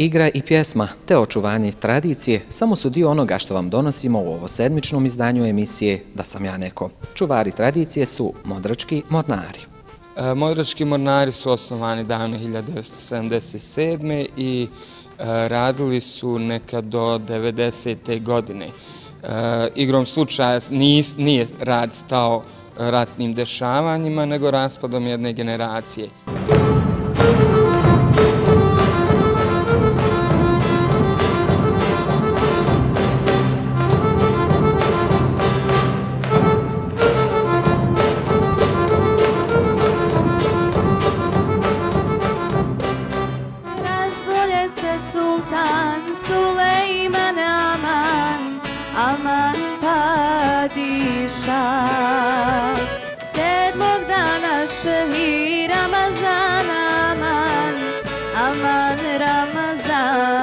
Igra i pjesma te očuvanje tradicije samo su dio onoga što vam donosimo u ovo sedmičnom izdanju emisije Da sam ja neko. Čuvari tradicije su Modrački mornari. E, Modrački mornari su osnovani davno 1977. i e, radili su nekad do 90. godine. E, igrom slučaja nije rad stao ratnim dešavanjima, nego raspadom jedne generacije. Diša Sedmog dana šehir Ramazan, aman, aman Ramazan.